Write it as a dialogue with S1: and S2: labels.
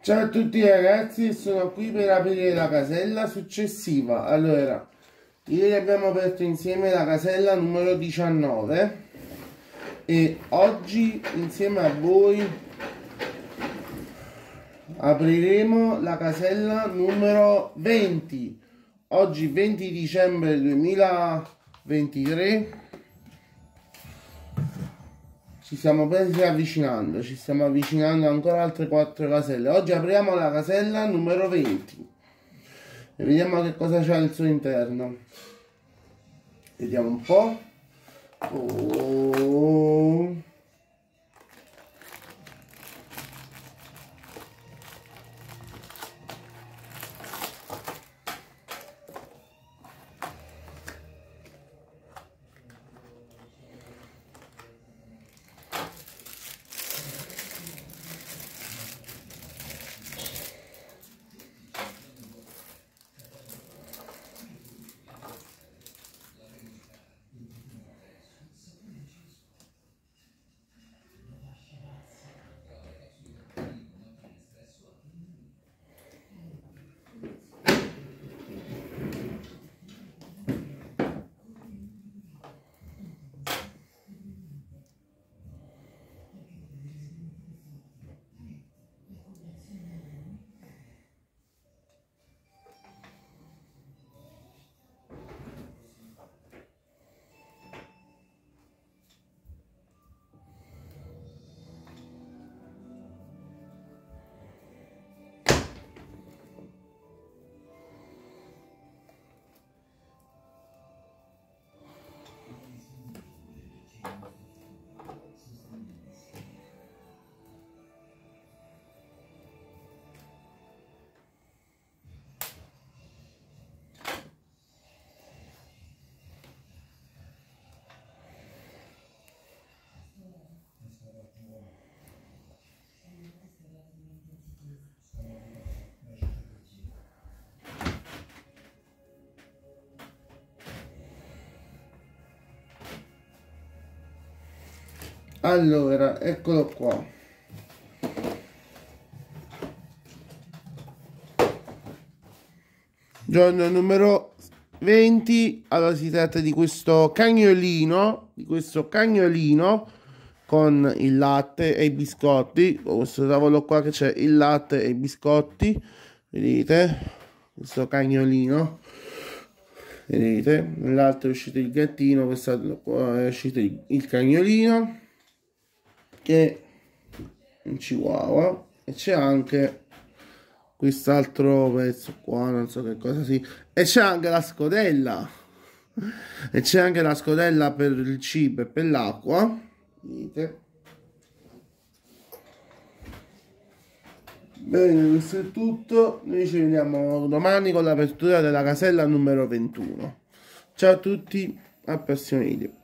S1: Ciao a tutti ragazzi, sono qui per aprire la casella successiva. Allora, ieri abbiamo aperto insieme la casella numero 19 e oggi insieme a voi apriremo la casella numero 20. Oggi 20 dicembre 2023 ci stiamo presi avvicinando, ci stiamo avvicinando ancora altre quattro caselle. Oggi apriamo la casella numero 20 e vediamo che cosa c'è al suo interno. Vediamo un po'. Oh. Allora, eccolo qua. Giorno numero 20. Allora si tratta di questo cagnolino, di questo cagnolino con il latte e i biscotti. Questo tavolo qua che c'è il latte e i biscotti. Vedete? Questo cagnolino. Vedete? Nell'altro è uscito il gattino, qua è uscito il cagnolino che un chihuahua e c'è anche quest'altro pezzo qua non so che cosa sia. E c'è anche la scodella. E c'è anche la scodella per il cibo e per l'acqua. Vedete? Bene questo è tutto. Noi ci vediamo domani con l'apertura della casella numero 21 ciao a tutti video